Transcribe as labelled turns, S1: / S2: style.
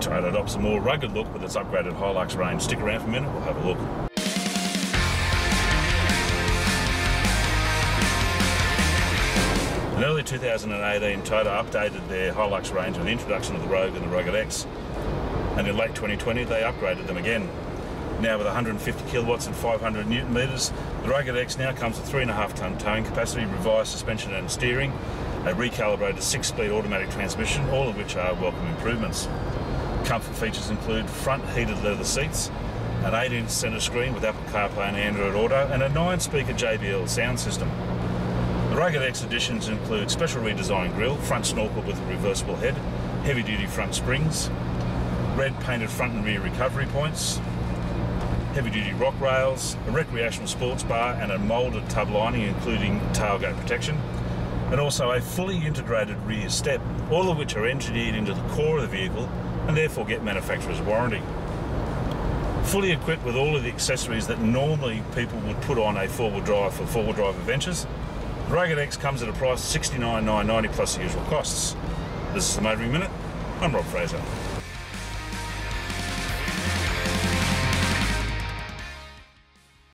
S1: Toyota adopts a more rugged look with its upgraded Hilux range. Stick around for a minute, we'll have a look. In early 2018, Toyota updated their Hilux range with the introduction of the Rogue and the Rugged X. And in late 2020, they upgraded them again. Now with 150 kilowatts and 500 newton meters, the Rugged X now comes with 3.5 tonne towing capacity, revised suspension and steering, a recalibrated six-speed automatic transmission, all of which are welcome improvements. Comfort features include front heated leather seats, an 8-inch centre screen with Apple CarPlay and Android Auto, and a 9-speaker JBL sound system. The Rugged X additions include special redesigned grille, front snorkel with a reversible head, heavy-duty front springs, red painted front and rear recovery points, heavy-duty rock rails, a recreational sports bar and a moulded tub lining including tailgate protection, and also a fully integrated rear step, all of which are engineered into the core of the vehicle and therefore get manufacturer's warranty. Fully equipped with all of the accessories that normally people would put on a four-wheel drive for four-wheel drive adventures, the X comes at a price of $69,990 plus the usual costs. This is the Motoring Minute. I'm Rob Fraser.